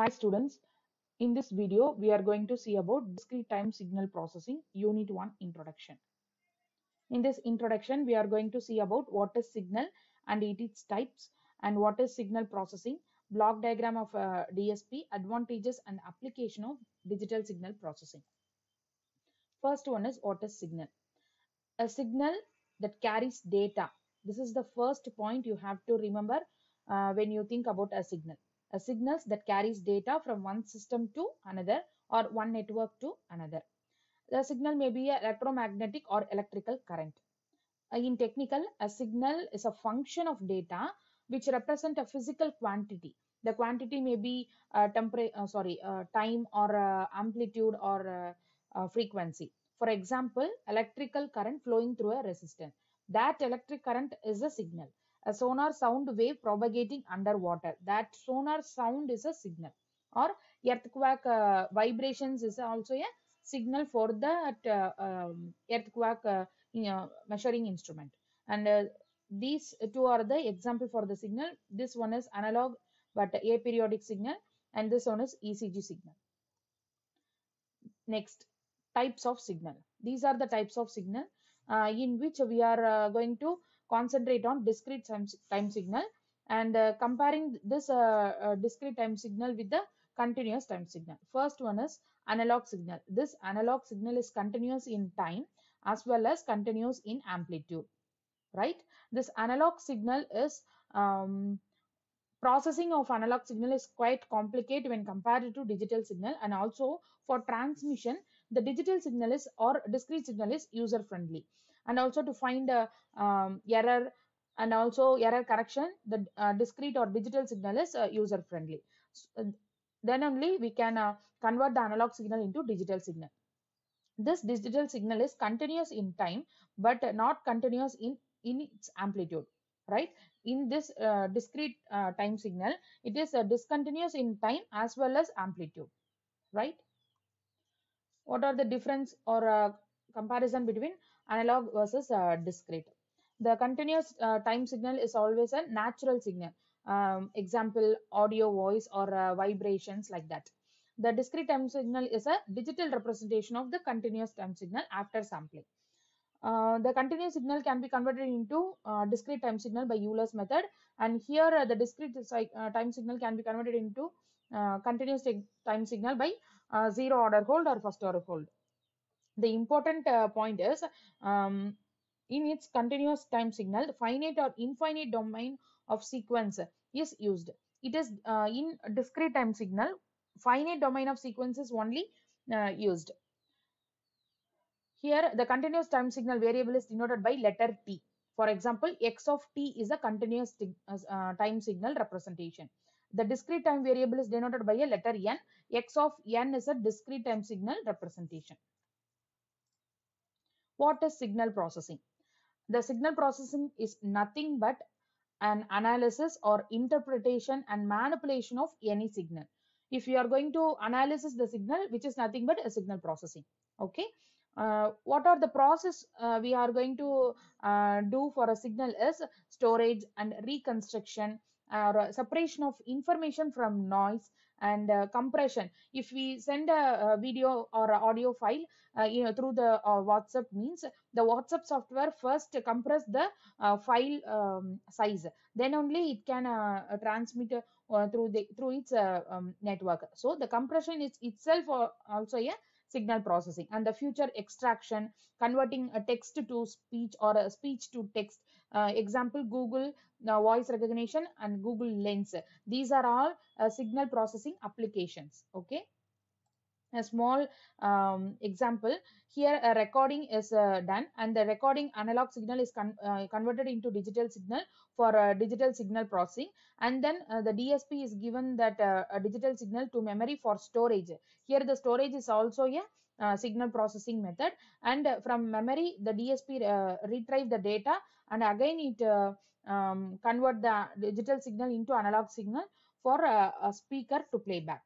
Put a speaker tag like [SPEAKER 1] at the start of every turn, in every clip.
[SPEAKER 1] Hi students, in this video we are going to see about discrete time signal processing unit 1 introduction. In this introduction we are going to see about what is signal and its types and what is signal processing, block diagram of uh, DSP, advantages and application of digital signal processing. First one is what is signal. A signal that carries data. This is the first point you have to remember uh, when you think about a signal a signals that carries data from one system to another or one network to another. The signal may be electromagnetic or electrical current. Uh, in technical, a signal is a function of data which represent a physical quantity. The quantity may be uh, uh, sorry, uh, time or uh, amplitude or uh, frequency. For example, electrical current flowing through a resistor. That electric current is a signal a sonar sound wave propagating underwater. That sonar sound is a signal. Or earthquake uh, vibrations is also a signal for the uh, um, earthquake uh, you know, measuring instrument. And uh, these two are the example for the signal. This one is analog but aperiodic signal and this one is ECG signal. Next, types of signal. These are the types of signal in which we are uh, going to concentrate on discrete time, signal and uh, comparing this uh, uh, discrete time signal with the continuous time signal. First one is analog signal. This analog signal is continuous in time as well as continuous in amplitude, right? This analog signal is um, processing of analog signal is quite complicated when compared to digital signal and also for transmission the digital signal is or discrete signal is user friendly and also to find a um, error and also error correction the uh, discrete or digital signal is uh, user friendly so, then only we can uh, convert the analog signal into digital signal. This digital signal is continuous in time but not continuous in in its amplitude right? In this uh, discrete uh, time signal it is uh, discontinuous in time as well as amplitude right what are the difference or uh, comparison between analog versus uh, discrete? The continuous uh, time signal is always a natural signal. Um, example audio voice or vibrations like that. The discrete time signal is a digital representation of the continuous time signal after sampling. Uh, the continuous signal can be converted into uh, discrete time signal by Euler's method. And here uh, the discrete time signal can be converted into continuous time signal by zero order hold or first order hold. The important point is um, in its continuous time signal finite or infinite domain of sequence is used. It is in discrete time signal finite domain of sequence is only used. Here, the continuous time signal variable is denoted by letter t. For example, x of t is a continuous uh, time signal representation. The discrete time variable is denoted by a letter n. x of n is a discrete time signal representation. What is signal processing? The signal processing is nothing but an analysis or interpretation and manipulation of any signal. If you are going to analysis the signal, which is nothing but a signal processing. Okay uh, what are the process uh, we are going to uh, do for a signal is storage and reconstruction or separation of information from noise and uh, compression. If we send a, a video or a audio file uh, you know through the uh, whatsapp means the whatsapp software first compress the file um, size. Then only it can transmit through the through its um, network. So the compression is itself also a signal processing. And the feature extraction converting a text to speech or a speech to text uh, example google uh, voice recognition and google lens. These are all uh, signal processing applications okay? A small um, example here a recording is uh, done and the recording analog signal is con uh, converted into digital signal for uh, digital signal processing. And then the DSP is given that digital signal to memory for storage. Here the storage is also a Uh, signal processing method. And from memory the DSP uh, retrieve the data and again it uh, um, convert the digital signal into analog signal for a speaker to playback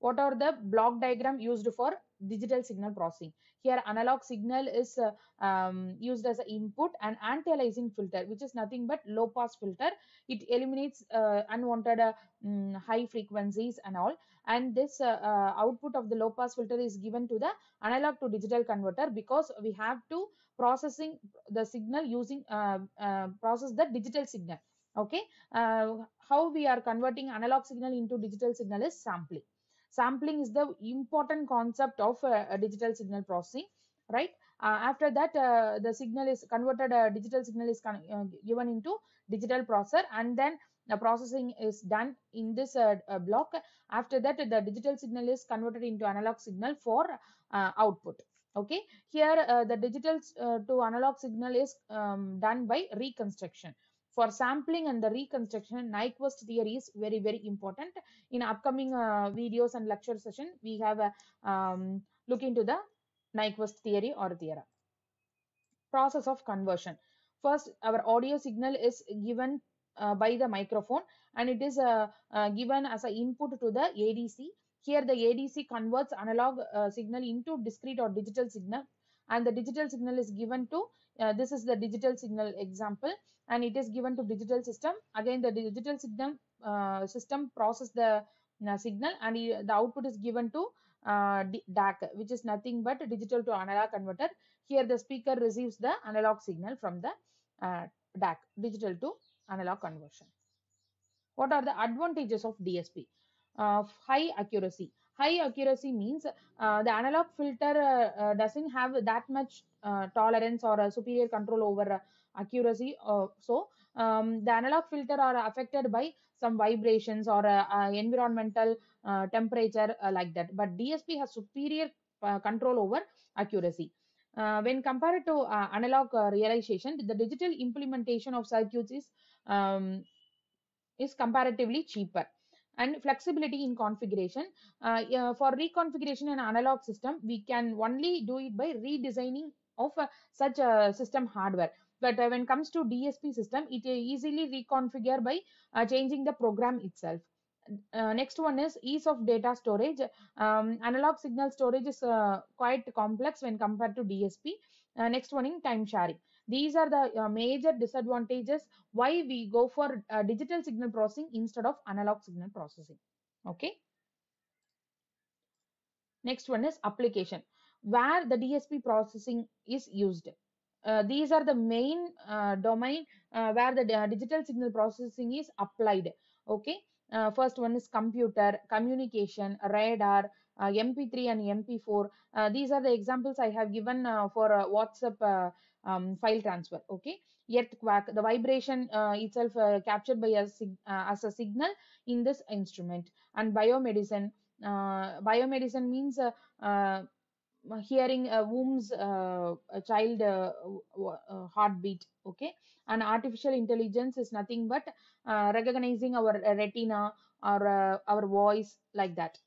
[SPEAKER 1] what are the block diagram used for digital signal processing? Here analog signal is uh, um, used as an input and anti-aliasing filter which is nothing but low pass filter. It eliminates uh, unwanted uh, um, high frequencies and all. And this uh, uh, output of the low pass filter is given to the analog to digital converter because we have to processing the signal using uh, process the digital signal. Okay? How we are converting analog signal into digital signal is sampling sampling is the important concept of uh, digital signal processing right? Uh, after that uh, the signal is converted uh, digital signal is uh, given into digital processor and then the processing is done in this uh, uh, block. After that the digital signal is converted into analog signal for output okay? Here the digital to analog signal is um, done by reconstruction for sampling and the reconstruction nyquist theory is very very important. In upcoming uh, videos and lecture session we have a um, look into the nyquist theory or theorem. Process of conversion. First our audio signal is given uh, by the microphone and it is uh, uh, given as an input to the adc here the adc converts analog uh, signal into discrete or digital signal and the digital signal is given to uh, this is the digital signal example. And it is given to digital system. Again the digital signal uh, system process the uh, signal. And the output is given to uh, DAC which is nothing but digital to analog converter. Here the speaker receives the analog signal from the uh, DAC digital to analog conversion. What are the advantages of DSP uh, high accuracy high accuracy means uh, the analog filter uh, uh, doesn't have that much tolerance or superior control over accuracy so um, the analog filter are affected by some vibrations or environmental temperature like that. But dsp has superior control over accuracy. Uh, when compared to uh, analog uh, realization the digital implementation of circuits is um, is comparatively cheaper and flexibility in configuration. Uh, for reconfiguration in analog system we can only do it by redesigning of uh, such a system hardware. But uh, when it comes to dsp system it uh, easily reconfigure by uh, changing the program itself. Uh, next one is ease of data storage. Um, analog signal storage is uh, quite complex when compared to dsp uh, next one in time sharing these are the uh, major disadvantages why we go for uh, digital signal processing instead of analog signal processing. Okay? Next one is application. Where the dsp processing is used. Uh, these are the main uh, domain uh, where the uh, digital signal processing is applied. Okay? Uh, first one is computer communication radar uh, mp3 and mp4 uh, these are the examples i have given for whatsapp um, file transfer okay? Earthquake the vibration uh, itself uh, captured by a uh, as a signal in this instrument. And biomedicine uh, biomedicine means uh, uh, hearing a womb's a child heartbeat okay? And artificial intelligence is nothing but recognizing our retina or our voice like that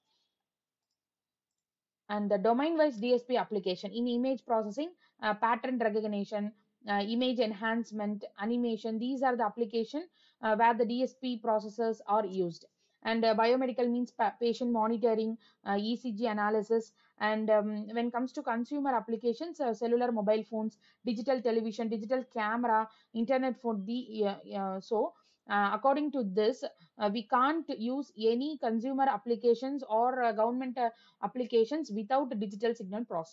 [SPEAKER 1] and the domain wise dsp application in image processing uh, pattern recognition uh, image enhancement animation these are the application uh, where the dsp processors are used. And uh, biomedical means pa- patient monitoring uh, ecg analysis. And um, when it comes to consumer applications uh, cellular mobile phones digital television digital camera internet for the so uh, according to this uh, we can't use any consumer applications or uh, government uh, applications without digital signal processing